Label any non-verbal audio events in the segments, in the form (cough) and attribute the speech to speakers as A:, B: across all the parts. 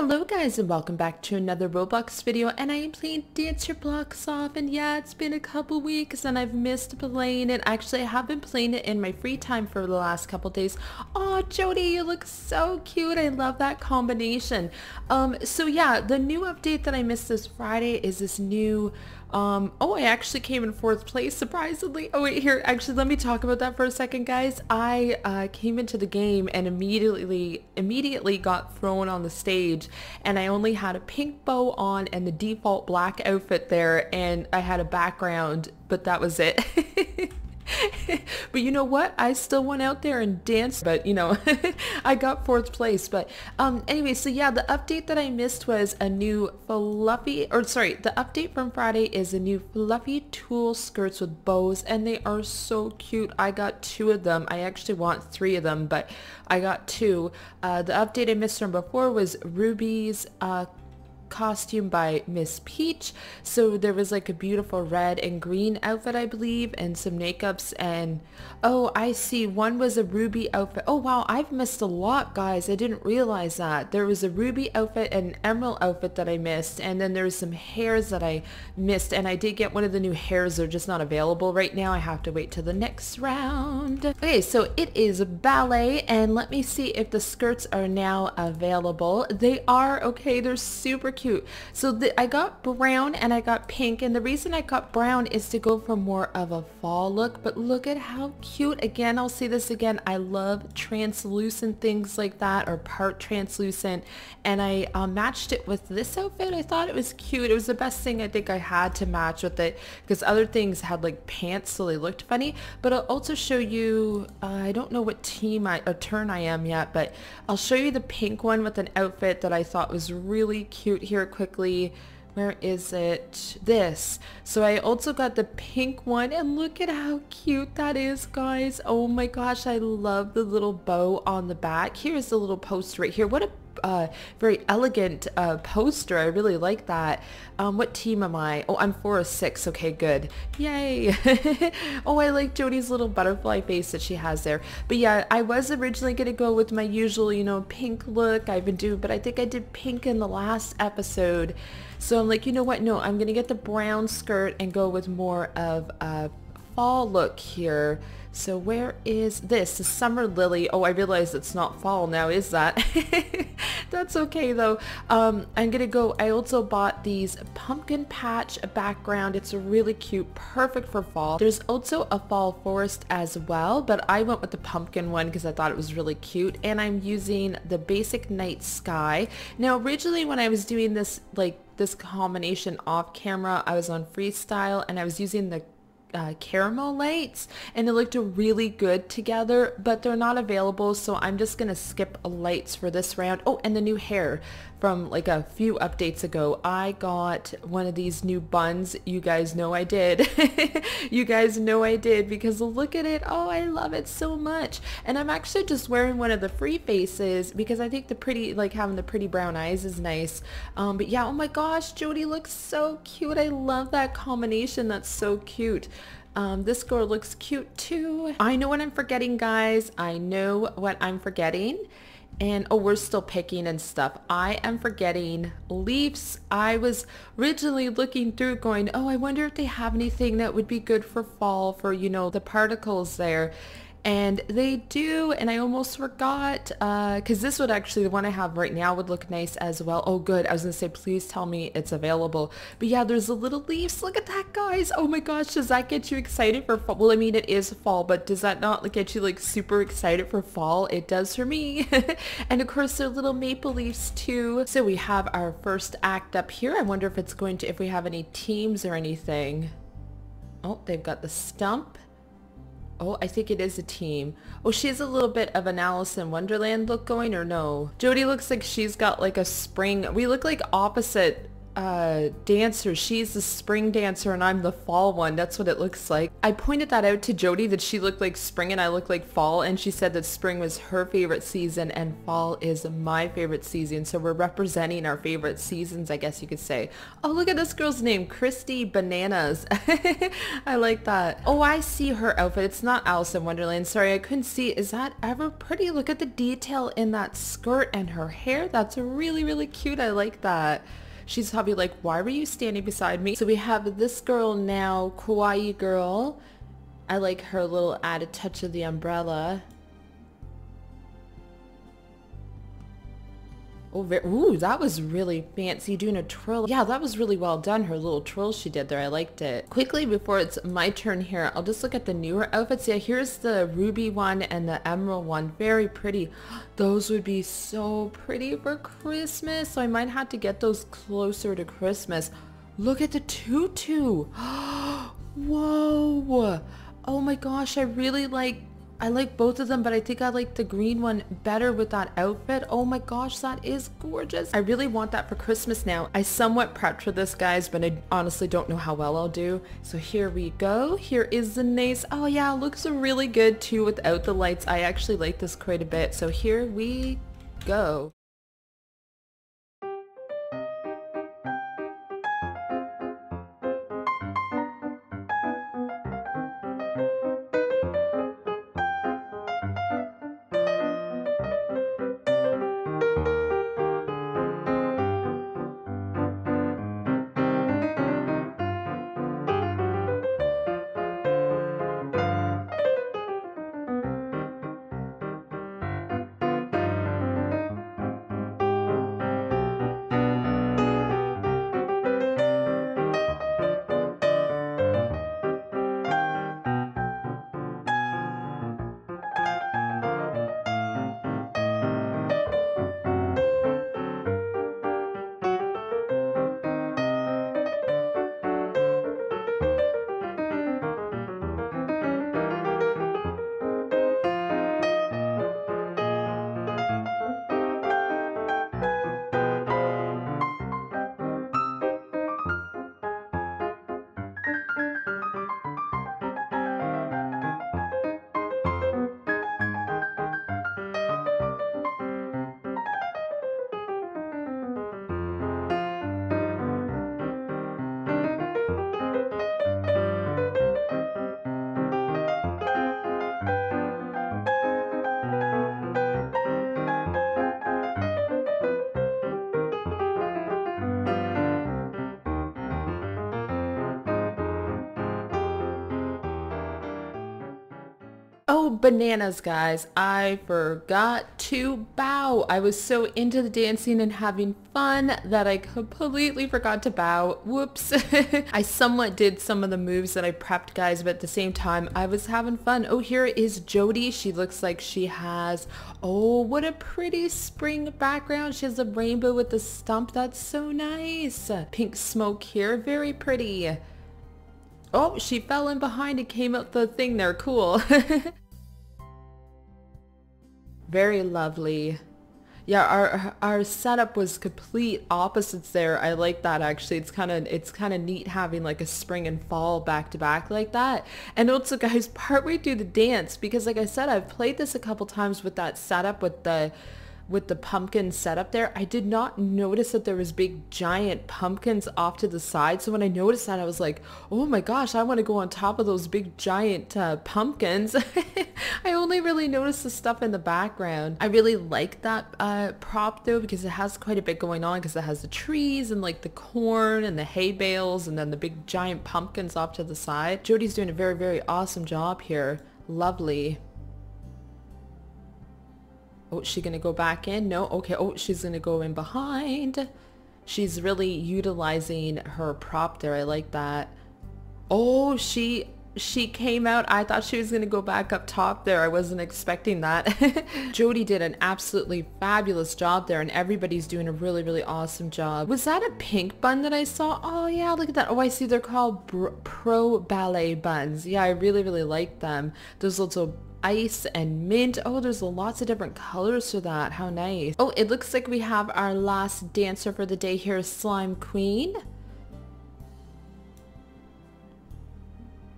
A: Hello guys and welcome back to another Roblox video and I am playing Dance Your Blox Off and yeah it's been a couple weeks and I've missed playing it. Actually I have been playing it in my free time for the last couple days. Oh Jodie you look so cute. I love that combination. Um so yeah the new update that I missed this Friday is this new um, oh, I actually came in fourth place, surprisingly. Oh, wait, here, actually, let me talk about that for a second, guys. I uh, came into the game and immediately, immediately got thrown on the stage, and I only had a pink bow on and the default black outfit there, and I had a background, but that was it. (laughs) (laughs) but you know what? I still went out there and danced, but you know, (laughs) I got fourth place. But um, anyway, so yeah, the update that I missed was a new fluffy, or sorry, the update from Friday is a new fluffy tulle skirts with bows, and they are so cute. I got two of them. I actually want three of them, but I got two. Uh, the update I missed from before was Ruby's uh, costume by Miss Peach. So there was like a beautiful red and green outfit, I believe, and some makeups. And oh, I see. One was a ruby outfit. Oh, wow. I've missed a lot, guys. I didn't realize that. There was a ruby outfit and emerald outfit that I missed. And then there was some hairs that I missed. And I did get one of the new hairs. They're just not available right now. I have to wait till the next round. Okay, so it is a ballet. And let me see if the skirts are now available. They are. Okay, they're super. So the, I got brown and I got pink and the reason I got brown is to go for more of a fall look but look at how cute. Again, I'll say this again. I love translucent things like that or part translucent and I uh, matched it with this outfit. I thought it was cute. It was the best thing I think I had to match with it because other things had like pants so they looked funny but I'll also show you uh, I don't know what team I turn I am yet but I'll show you the pink one with an outfit that I thought was really cute here quickly. Where is it? This. So I also got the pink one and look at how cute that is, guys. Oh my gosh, I love the little bow on the back. Here's the little poster right here. What a uh, very elegant uh, poster. I really like that. Um, what team am I? Oh, I'm four or six. Okay, good. Yay. (laughs) oh, I like Jodie's little butterfly face that she has there. But yeah, I was originally going to go with my usual, you know, pink look I've been doing, but I think I did pink in the last episode. So I'm like, you know what? No, I'm going to get the brown skirt and go with more of a fall look here. So where is this? The summer lily. Oh, I realize it's not fall now, is that? (laughs) That's okay though. Um, I'm gonna go, I also bought these pumpkin patch background. It's really cute, perfect for fall. There's also a fall forest as well, but I went with the pumpkin one because I thought it was really cute. And I'm using the basic night sky. Now originally when I was doing this, like this combination off camera, I was on freestyle and I was using the uh, caramel lights and it looked really good together but they're not available so I'm just gonna skip lights for this round. Oh and the new hair from like a few updates ago I got one of these new buns. You guys know I did. (laughs) You guys know I did because look at it. Oh I love it so much. And I'm actually just wearing one of the free faces because I think the pretty like having the pretty brown eyes is nice. Um, but yeah oh my gosh Jodie looks so cute. I love that combination. That's so cute. Um, this girl looks cute too. I know what I'm forgetting, guys. I know what I'm forgetting. And, oh, we're still picking and stuff. I am forgetting leaves. I was originally looking through going, oh, I wonder if they have anything that would be good for fall for, you know, the particles there and they do and I almost forgot because uh, this would actually the one I have right now would look nice as well. Oh good. I was gonna say please tell me it's available. But yeah there's the little leaves. Look at that guys. Oh my gosh does that get you excited for fall well I mean it is fall but does that not get you like super excited for fall? It does for me. (laughs) And of course there are little maple leaves too. So we have our first act up here. I wonder if it's going to if we have any teams or anything. Oh they've got the stump Oh, I think it is a team. Oh, she has a little bit of an Alice in Wonderland look going or no? Jodie looks like she's got like a spring. We look like opposite uh, dancer. She's the spring dancer and I'm the fall one. That's what it looks like. I pointed that out to Jodie that she looked like spring and I look like fall and she said that spring was her favorite season and fall is my favorite season. So we're representing our favorite seasons, I guess you could say. Oh, look at this girl's name, Christy Bananas. (laughs) I like that. Oh, I see her outfit. It's not Alice in Wonderland. Sorry, I couldn't see. Is that ever pretty? Look at the detail in that skirt and her hair. That's really, really cute. I like that. She's probably like, why were you standing beside me? So we have this girl now, kawaii girl. I like her little added touch of the umbrella. Oh, very, ooh, that was really fancy doing a twirl. Yeah, that was really well done. Her little twirl she did there. I liked it. Quickly, before it's my turn here, I'll just look at the newer outfits. Yeah, here's the ruby one and the emerald one. Very pretty. (gasps) Those would be so pretty for Christmas. So I might have to get those closer to Christmas. Look at the tutu. (gasps) Whoa. Oh my gosh, I really like I like both of them, but I think I like the green one better with that outfit. Oh my gosh, that is gorgeous. I really want that for Christmas now. I somewhat prepped for this, guys, but I honestly don't know how well I'll do. So here we go. Here is the nice, oh yeah, looks really good too without the lights. I actually like this quite a bit. So here we go. Bananas, guys. I forgot to bow. I was so into the dancing and having fun that I completely forgot to bow. Whoops. (laughs) I somewhat did some of the moves that I prepped, guys, but at the same time, I was having fun. Oh, here is Jodie. She looks like she has, oh, what a pretty spring background. She has a rainbow with the stump. That's so nice. Pink smoke here. Very pretty. Oh, she fell in behind and came up the thing there. Cool. (laughs) Very lovely. Yeah, our our setup was complete opposites there. I like that actually. It's kind of it's kind of neat having like a spring and fall back to back like that. And also guys, partway through the dance because like I said, I've played this a couple times with that setup with the with the pumpkin setup there, I did not notice that there was big giant pumpkins off to the side. So when I noticed that, I was like, oh my gosh, I want to go on top of those big giant uh, pumpkins. (laughs) I only really noticed the stuff in the background. I really like that uh, prop though because it has quite a bit going on because it has the trees and like the corn and the hay bales and then the big giant pumpkins off to the side. Jodie's doing a very, very awesome job here. Lovely. Oh, she to go back in? No? Okay. Oh, she's to go in behind. She's really utilizing her prop there. I like that. Oh, she... she came out, I thought she was going to go back up top there. I wasn't expecting that. (laughs) Jodie did an absolutely fabulous job there and everybody's doing a really, really awesome job. Was that a pink bun that I saw? Oh yeah, look at that. Oh, I see they're called Pro Ballet buns. Yeah, I really, really like them. Those little ice and mint. Oh, there's lots of different colors to that. How nice. Oh, it looks like we have our last dancer for the day here, Slime Queen.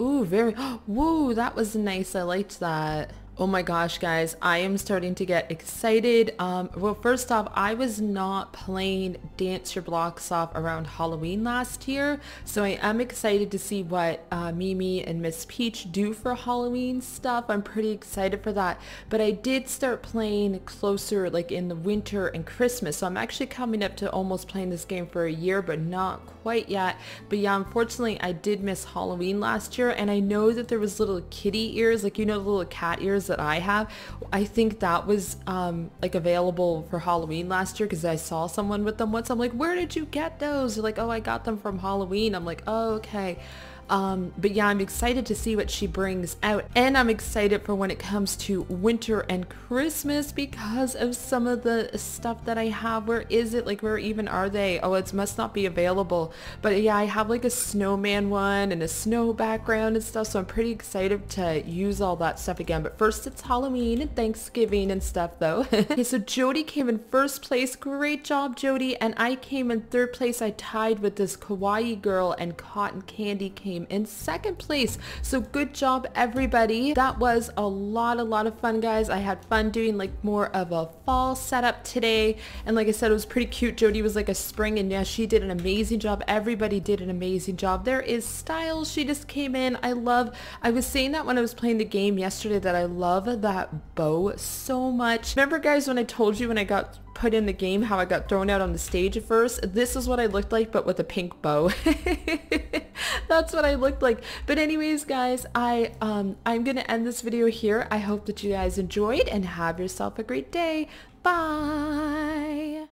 A: Ooh, very, (gasps) whoa, that was nice. I liked that. Oh my gosh, guys, I am starting to get excited. Um, well, first off, I was not playing Dance Your Blox Off around Halloween last year, so I am excited to see what uh, Mimi and Miss Peach do for Halloween stuff. I'm pretty excited for that, but I did start playing closer like in the winter and Christmas, so I'm actually coming up to almost playing this game for a year, but not quite yet. But yeah, unfortunately, I did miss Halloween last year, and I know that there was little kitty ears, like you know little cat ears that I have. I think that was um, like available for Halloween last year because I saw someone with them once. I'm like, where did you get those? They're like, oh, I got them from Halloween. I'm like, oh, okay. Um, but yeah, I'm excited to see what she brings out. And I'm excited for when it comes to winter and Christmas because of some of the stuff that I have. Where is it? Like, where even are they? Oh, it must not be available. But yeah, I have like a snowman one and a snow background and stuff. So I'm pretty excited to use all that stuff again. But first it's Halloween and Thanksgiving and stuff though. (laughs) okay, so Jodie came in first place. Great job, Jodie. And I came in third place. I tied with this kawaii girl and cotton candy came in second place. So good job everybody. That was a lot, a lot of fun guys. I had fun doing like more of a fall setup today. And like I said, it was pretty cute. Jodie was like a spring and yeah, she did an amazing job. Everybody did an amazing job. There is Styles. She just came in. I love, I was saying that when I was playing the game yesterday that I love that bow so much. Remember guys when I told you when I got put in the game how I got thrown out on the stage at first. This is what I looked like, but with a pink bow. (laughs) That's what I looked like. But anyways, guys, I, um, I'm going to end this video here. I hope that you guys enjoyed and have yourself a great day. Bye.